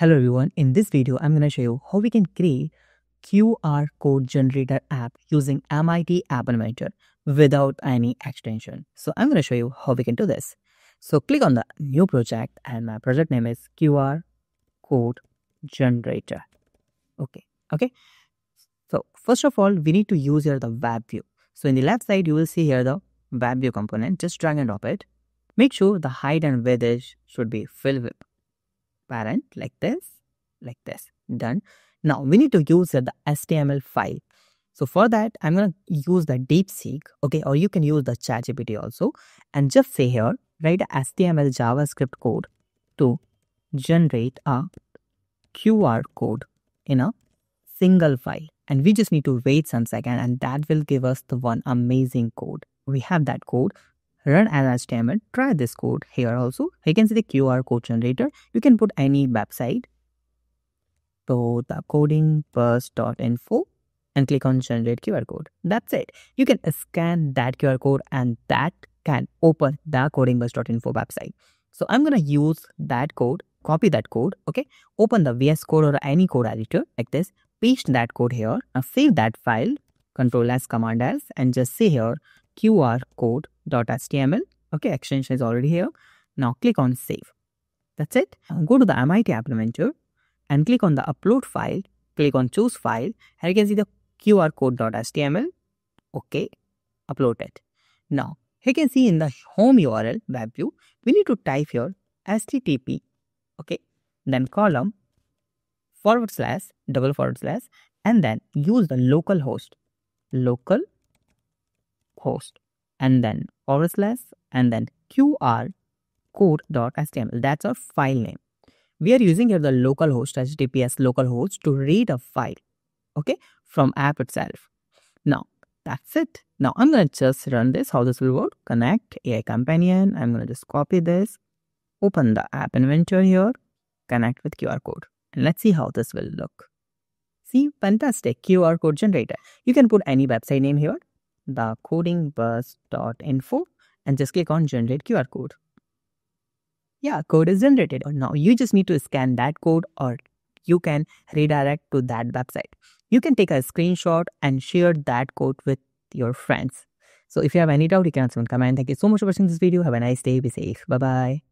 Hello everyone, in this video I'm going to show you how we can create QR code generator app using MIT App Inventor without any extension. So I'm going to show you how we can do this. So click on the new project and my project name is QR code generator. Okay, okay. So first of all, we need to use here the web view. So in the left side, you will see here the web view component. Just drag and drop it. Make sure the height and width should be filled with parent like this, like this. Done. Now we need to use the HTML file. So for that, I'm going to use the DeepSeek, okay, or you can use the ChatGPT also. And just say here, write a HTML JavaScript code to generate a QR code in a single file. And we just need to wait some second and that will give us the one amazing code. We have that code run as HTML. Try this code here also. You can see the QR code generator. You can put any website. So the codingbus.info and click on generate QR code. That's it. You can scan that QR code and that can open the codingbus.info website. So I'm going to use that code, copy that code, okay? Open the VS Code or any code editor like this, paste that code here, and save that file, Control S, Command S, and just say here QR Okay, extension is already here. Now click on save. That's it. Uh, go to the MIT App Inventor and click on the upload file. Click on choose file and you can see the QR code.html. Okay, upload it. Now you can see in the home URL web view, we need to type here http, okay, then column forward slash double forward slash and then use the local host local host and then forward slash and then qr code.html. That's our file name. We are using here the localhost HTTPS localhost to read a file, okay, from app itself. Now, that's it. Now, I'm going to just run this, how this will work. Connect AI Companion. I'm going to just copy this, open the app inventor here, connect with QR code. And let's see how this will look. See, fantastic QR code generator. You can put any website name here the codingbus.info and just click on generate QR code. Yeah, code is generated. Now you just need to scan that code or you can redirect to that website. You can take a screenshot and share that code with your friends. So if you have any doubt, you can in comment. Thank you so much for watching this video. Have a nice day. Be safe. Bye-bye.